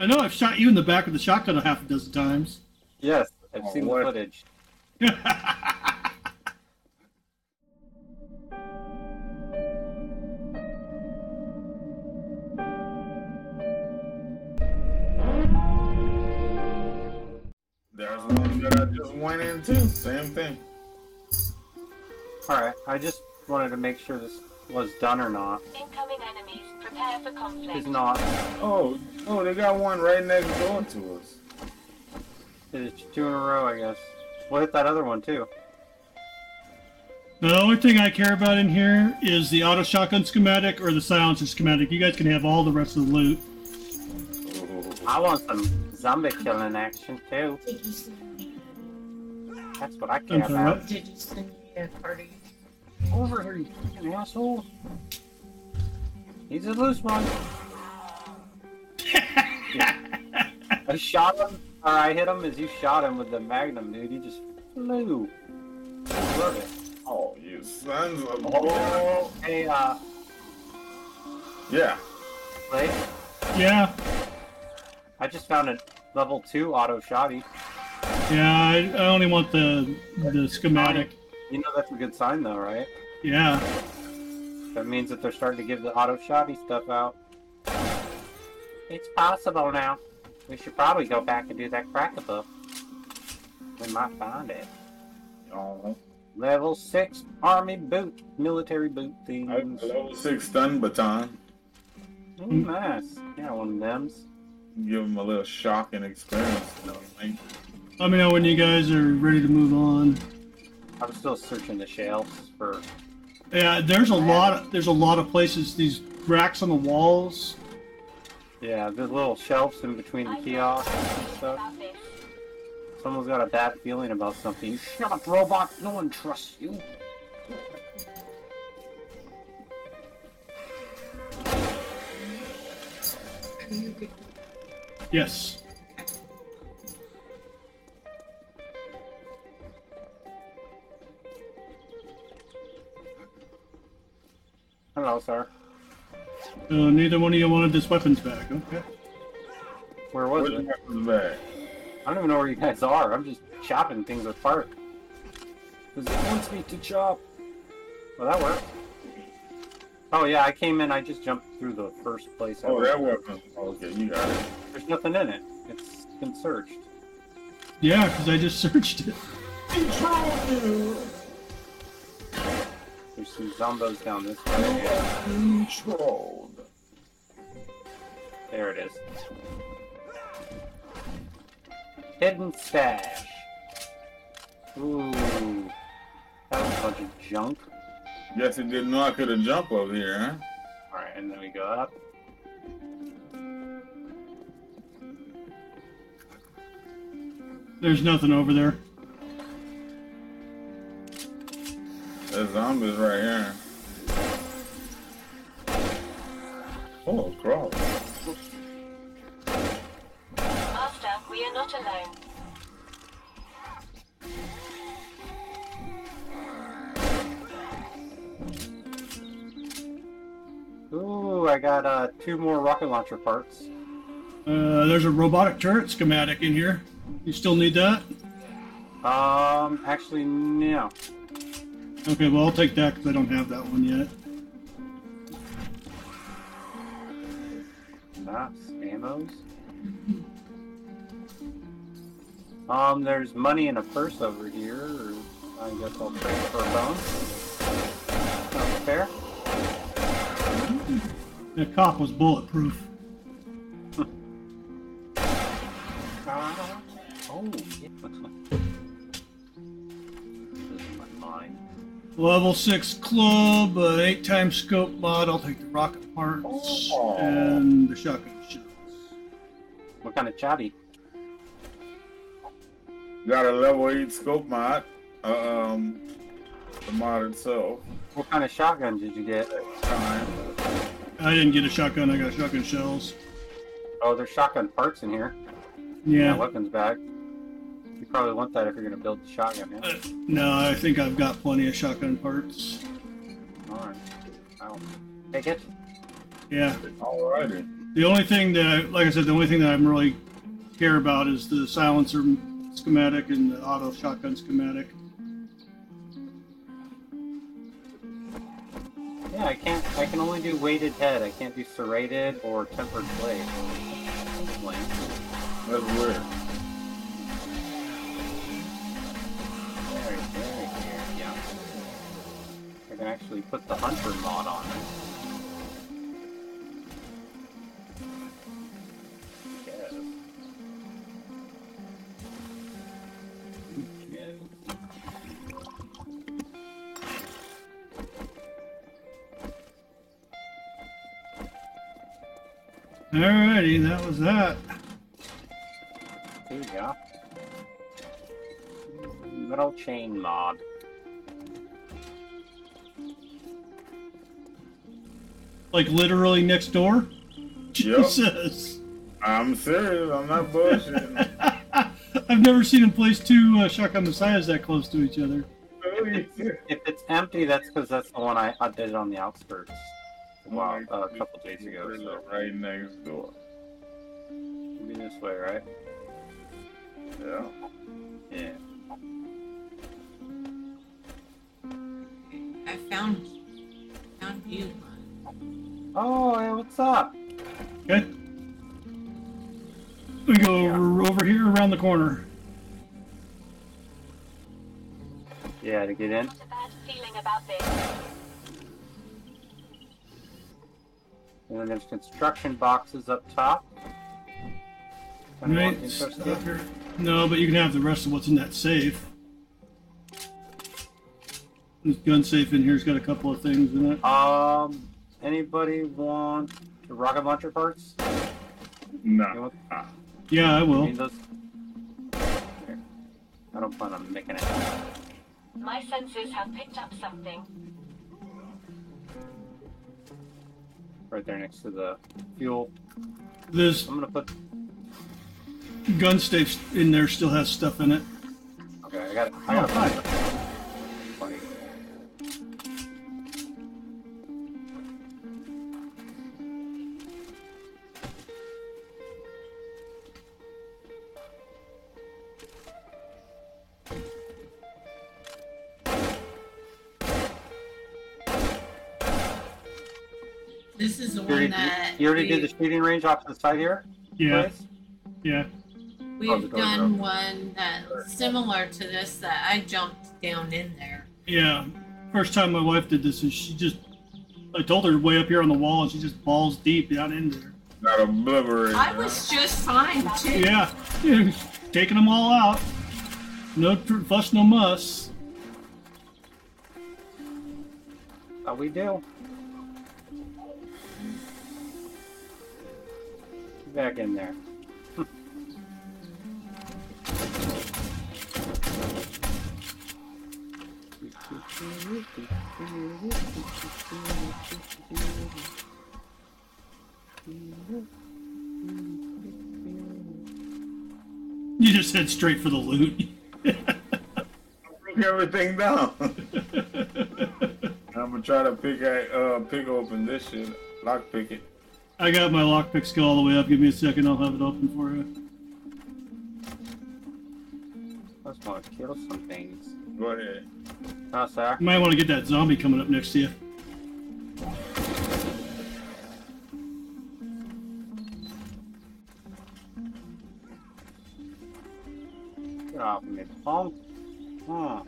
I know I've shot you in the back of the shotgun a half a dozen times. Yes, I've Oh, seen what? the footage. There's one that I just went into. Same thing. Alright, I just wanted to make sure this was done or not. Incoming enemies. Prepare for conflict. It's not. Oh, oh, they got one right next door to us. It's two in a row, I guess. We'll hit that other one too. The only thing I care about in here is the auto shotgun schematic or the silencer schematic. You guys can have all the rest of the loot. I want some zombie killing action too. Did you send me? That's what I I'm care about. Did you send me a party? Over here, you fucking asshole. He's a loose one. I shot him, or I hit him as you shot him with the magnum, dude. He just flew. Love it. Oh, you sons of Oh, hey, uh, Yeah. Blake, Yeah, I just found a level 2 auto shotty. yeah. I, I only want the the schematic. You know that's a good sign, though, right? Yeah. That means that they're starting to give the auto shotty stuff out. It's possible now. We should probably go back and do that cracker book. We might find it. Oh, Level 6 army boot, military boot I things. level six stun baton. Mm, nice. Yeah, one of them's. Give them a little shocking experience. You know what I mean? Let me know when you guys are ready to move on. I'm still searching the shelves for. Yeah, there's a lot. There's a lot of places. These racks on the walls. Yeah, the little shelves in between the kiosks and stuff. Someone's got a bad feeling about something. Shut up, robot! No one trusts you. Are you good? Yes. Hello, sir. Uh, neither one of you wanted this weapons back. Okay. Where was What it? the bag? I don't even know where you guys are. I'm just chopping things apart. Because it wants me to chop. Well, that worked. Oh, yeah, I came in. I just jumped through the first place. I Oh, went. that weapon. Okay, you got it. There's nothing in it. It's been searched. Yeah, because I just searched it. There's some zombos down this way. Controlled. There it is. Hidden stash. Ooh. That was a bunch of junk. Guess it didn't know I could have jumped over here, huh? Alright, and then we go up. There's nothing over there. There's zombies right here. Oh, cross. Master, we are not alone. Ooh, I got uh, two more rocket launcher parts. Uh, there's a robotic turret schematic in here. You still need that? Um, actually, no. Okay, well I'll take that because I don't have that one yet. That's ammos. Um, there's money in a purse over here. Or I guess I'll trade for a bone. Sounds fair. That cop was bulletproof. Level 6 club, uh, 8 times scope mod. I'll take the rocket parts Oh. and the shotgun shells. What kind of chatty? Got a level 8 scope mod. Uh, um, the mod itself. What kind of shotgun did you get? Time. I didn't get a shotgun, I got shotgun shells. Oh, there's shotgun parts in here. Yeah, Yeah. weapons bag. You probably want that if you're gonna build the shotgun. Yeah? Uh, no, I think I've got plenty of shotgun parts. All right. I'll take it. Yeah. Alrighty. The only thing that, I, like I said, the only thing that I'm really care about is the silencer schematic and the auto shotgun schematic. Yeah, I can't. I can only do weighted head. I can't do serrated or tempered blade. Lame. That's weird. Can actually put the hunter mod on it. Alrighty, that was that. There you go. Metal chain mod. Like literally next door. Yep. Jesus. I'm serious. I'm not bullshitting. I've never seen them place two uh, shotgun messiahs that close to each other. If it's empty, that's because that's the one I, I did on the outskirts. Wow, uh, a couple days ago. So Right next door. be this way, right? Yeah. Yeah. I found found you. Oh, hey, what's up? Okay. We go over, over here around the corner. Yeah, to get in. Not a bad feeling about this. And then there's construction boxes up top. Anyone Right. interested? No, but you can have the rest of what's in that safe. This gun safe in here's got a couple of things in it. Um, anybody want the rocket launcher parts? You Nah. want- Yeah, I you will. need those? Here. I don't plan on making it. My senses have picked up something. Right there next to the fuel. This I'm gonna put. gun safe in there still has stuff in it. Okay, I got. I gotta Oh, it. You already we, did the shooting range off to the side here. Yeah, Bryce? yeah. we've Oh, done open. one that's similar to this that I jumped down in there. Yeah. First time my wife did this, and she just, I told her way up here on the wall, and she just balls deep down in there. Got a blubber. I was just fine too. Yeah, yeah taking them all out. No fuss, no muss. How we do? Back in there. You just head straight for the loot. Broke everything down. I'm gonna try to pick a, uh pick open this shit. Lock pick it. I got my lockpick skill all the way up. Give me a second, I'll have it open for you. I just want to kill some things. Go ahead. No, sir. You might want to get that zombie coming up next to you. Get off of me, punk. Huh.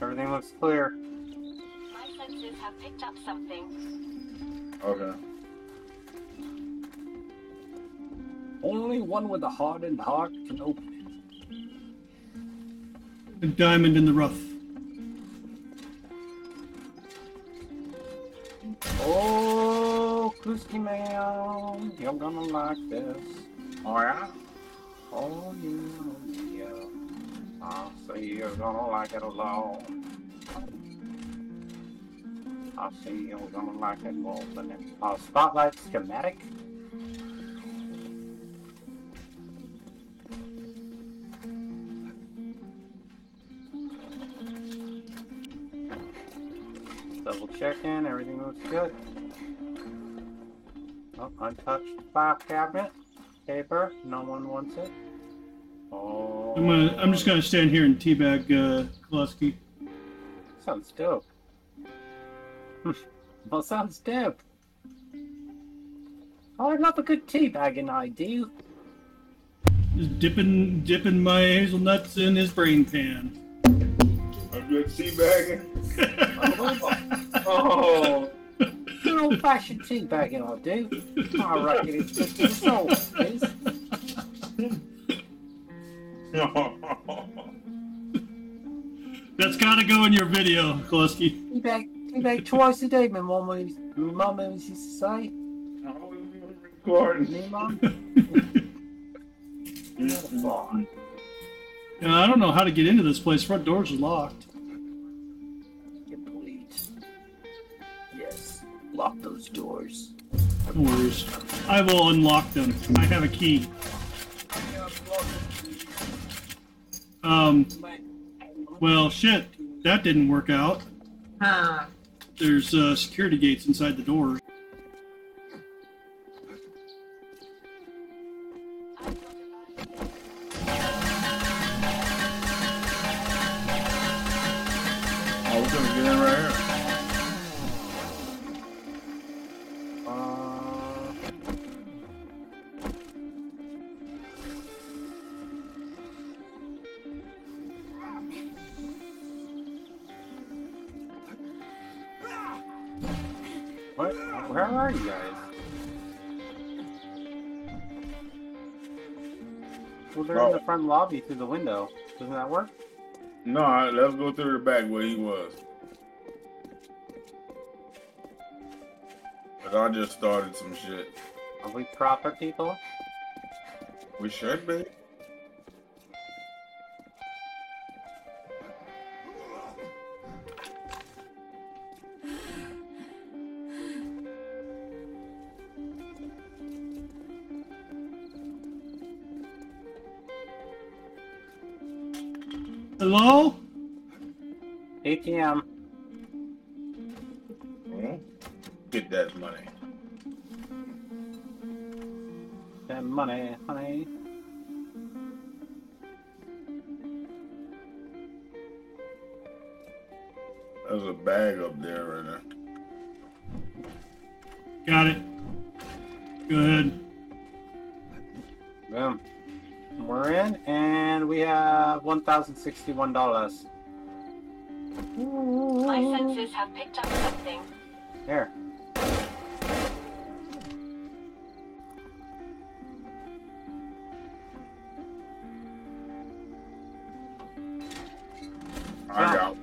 Everything looks clear. My senses have picked up something. Okay. Only one with a hardened heart can open it. A diamond in the rough. Oh, Kuluskiman, you're gonna like this. Oh yeah. Oh yeah, you're gonna like it a lot. I see you're gonna like it more than it. Uh, spotlight schematic. Double checking, everything looks good. Oh, untouched file cabinet. Paper, no one wants it. Oh. I'm gonna, I'm just gonna stand here and teabag uh, Kuluski. Sounds dope. well, sounds dope. Oh, I love a good teabagging, I do. Just dipping, dipping my hazelnuts in his brain pan. A good teabagging. Oh, good old fashioned teabagging, I do. I reckon it's good to the soul, please. That's gotta go in your video, Kuluski. Teabag, teabag twice a day, my mum used, my mum used to say. Recording. Me, mum? Fine. Yeah, I don't know how to get into this place. Front doors are locked. Complete. Yes. Lock those doors. No worries. I will unlock them. I have a key. Um, well, shit. That didn't work out. Huh. There's uh, security gates inside the door. Oh, we're gonna get in right here. Front lobby through the window. Doesn't that work? No, right, let's go through the back where he was. But I just started some shit. Are we proper people? We should be. ATM. Hmm? Get that money. That money, honey. There's a bag up there right there. Got it. Go ahead. Boom. We're in, and we have one thousand sixty-one dollars. My senses have picked up something. Here. I got.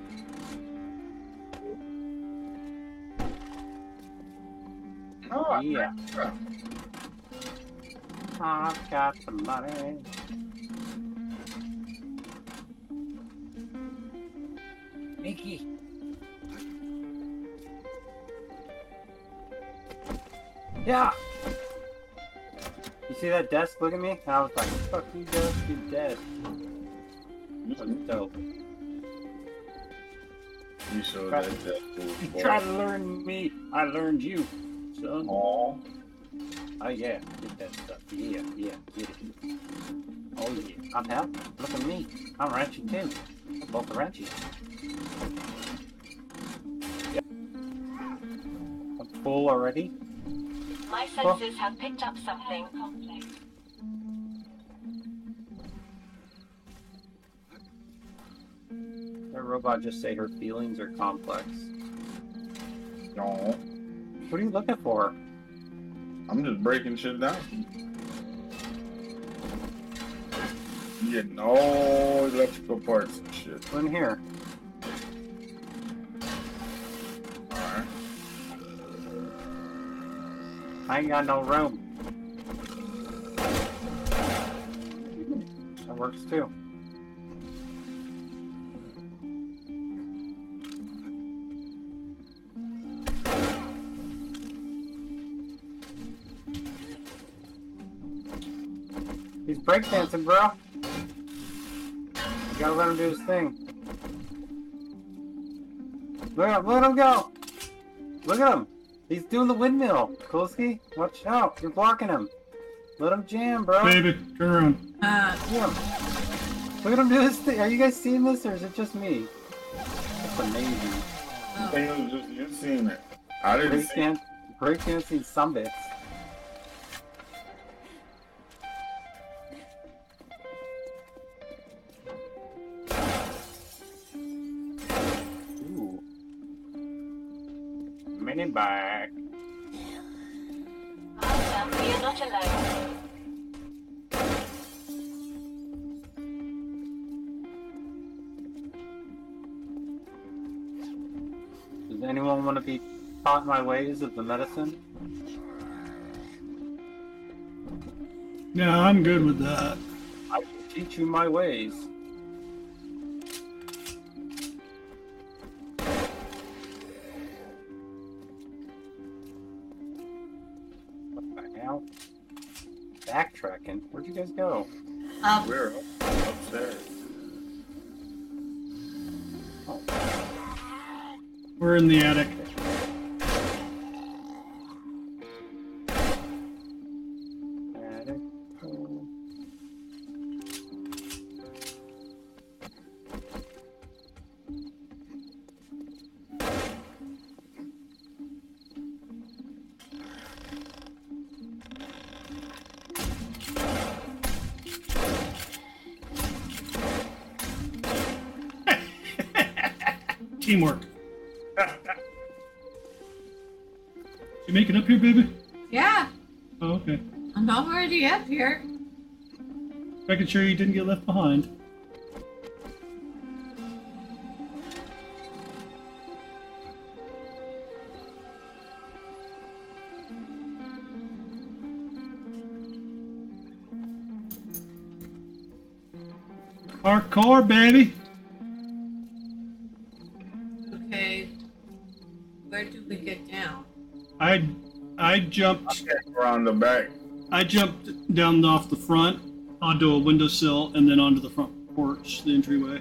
Oh, oh, Yeah. I've got the money. Mickey. Yeah. You see that desk? Look at me. I was like, "Fuck you, desk, you dead." That was dope. You showed Try- that that You fool. try to learn me, I learned you, son. Aw. Oh yeah, get that stuff. Yeah, yeah, get it. Oh yeah, I'm helping. Look at me. I'm wrenching too. We're both wrenching. Yep. I'm full already. My senses have picked up something. That robot just say her feelings are complex. No. What are you looking for? I'm just breaking shit down. Getting all electrical parts and shit. In here. I ain't got no room. That works too. He's breakdancing, bro. You gotta let him do his thing. Look at him, let him go! Look at him! He's doing the windmill! Kuluski, watch out! You're blocking him! Let him jam, bro! Baby, turn around. Uh, Yeah. Look at him do this thing. Are you guys seeing this, or is it just me? That's amazing. oh, think it was just you seen it. I didn't see it. Breakdance, breakdancing sumbits. Ooh. Awesome. You're not alone. Does anyone want to be taught my ways of the medicine? Yeah, I'm good with that. I will teach you my ways. Backtracking? Where'd you guys go? up. We're up, upstairs. Oh, We're in the attic. attic. Teamwork. You making up here, baby? Yeah, Oh, okay. I'm already up here. Making sure you didn't get left behind. Hardcore, baby. Jumped Around the back. I jumped down off the front onto a windowsill and then onto the front porch, the entryway.